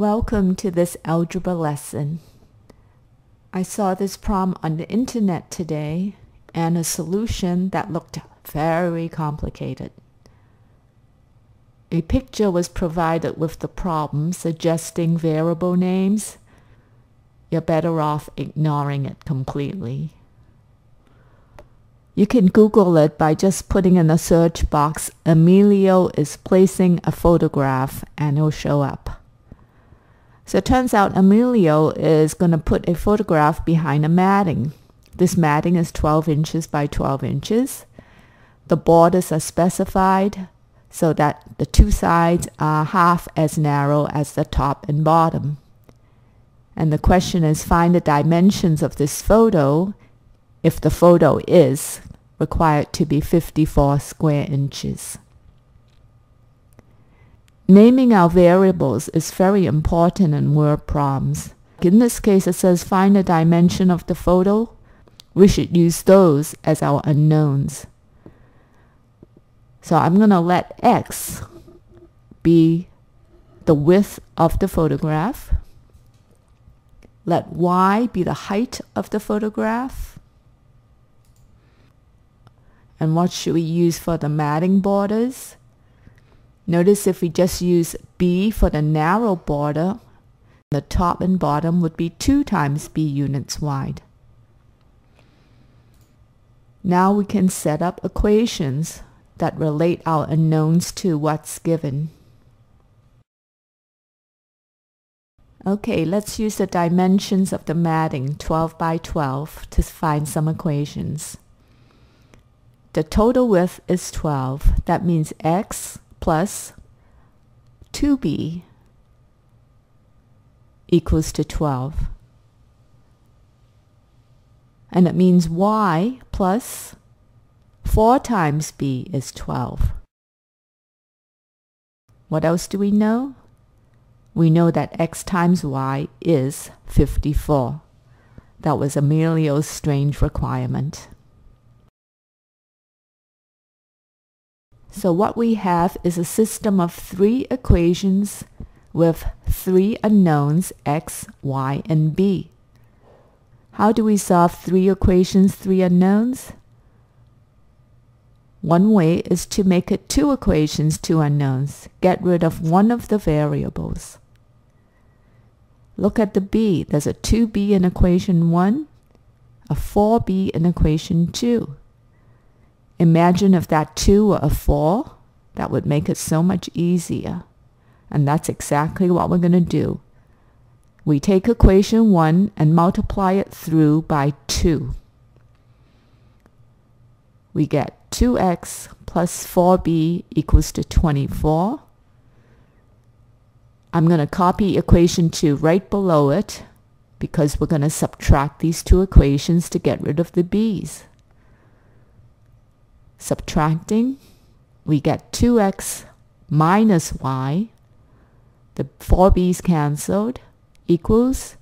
Welcome to this algebra lesson. I saw this problem on the internet today and a solution that looked very complicated. A picture was provided with the problem suggesting variable names. You're better off ignoring it completely. You can Google it by just putting in the search box, Emilio is placing a photograph, and it'll show up. So it turns out Emilio is going to put a photograph behind a matting. This matting is 12 inches by 12 inches. The borders are specified so that the two sides are half as narrow as the top and bottom. And the question is find the dimensions of this photo if the photo is required to be 54 square inches. Naming our variables is very important in word problems. In this case, it says find the dimension of the photo. We should use those as our unknowns. So I'm going to let x be the width of the photograph. Let y be the height of the photograph. And what should we use for the matting borders? Notice if we just use B for the narrow border, the top and bottom would be 2 times B units wide. Now we can set up equations that relate our unknowns to what's given. Okay, let's use the dimensions of the matting 12 by 12 to find some equations. The total width is 12. That means x plus 2b equals to 12. And it means y plus 4 times b is 12. What else do we know? We know that x times y is 54. That was Emilio's strange requirement. So what we have is a system of three equations with three unknowns x, y, and b. How do we solve three equations, three unknowns? One way is to make it two equations, two unknowns. Get rid of one of the variables. Look at the b. There's a 2b in equation 1, a 4b in equation 2. Imagine if that 2 were a 4. That would make it so much easier. And that's exactly what we're going to do. We take equation 1 and multiply it through by 2. We get 2x plus 4b equals to 24. I'm going to copy equation 2 right below it because we're going to subtract these two equations to get rid of the b's. Subtracting, we get 2x minus y, the 4b's cancelled, equals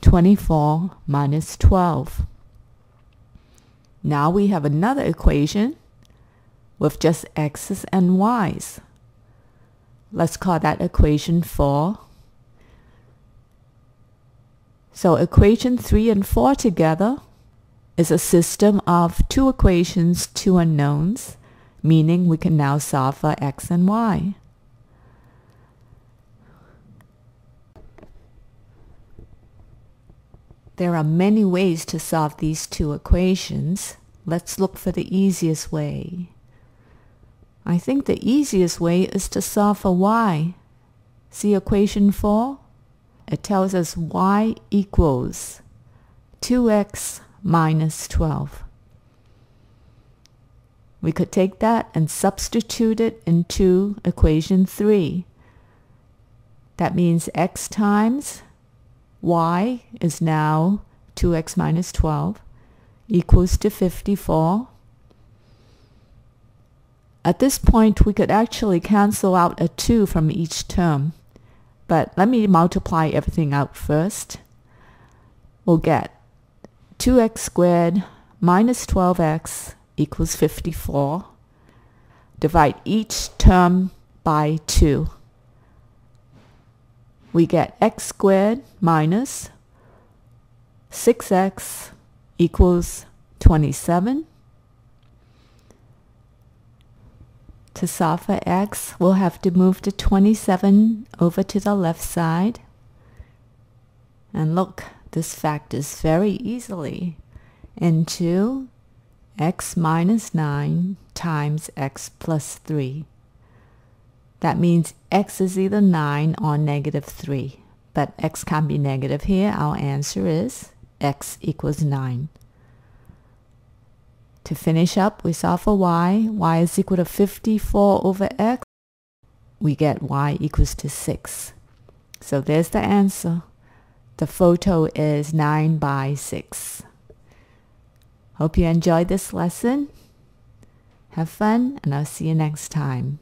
24 minus 12. Now we have another equation with just x's and y's. Let's call that equation 4. So equation 3 and 4 together is a system of two equations, two unknowns, meaning we can now solve for x and y. There are many ways to solve these two equations. Let's look for the easiest way. I think the easiest way is to solve for y. See equation 4? It tells us y equals 2x minus 12. We could take that and substitute it into equation 3. That means x times y is now 2x minus 12 equals to 54. At this point, we could actually cancel out a 2 from each term. But let me multiply everything out first. We'll get 2x squared minus 12x equals 54. Divide each term by 2. we get x squared minus 6x equals 27. To solve for x, we'll have to move the 27 over to the left side. And look, this factors very easily into x minus 9 times x plus 3. That means x is either 9 or negative 3. But x can't be negative here. Our answer is x equals 9. To finish up, we solve for y. y is equal to 54 over x. We get y equals to 6. So there's the answer. The photo is 9 by 6. Hope you enjoyed this lesson. Have fun, and I'll see you next time.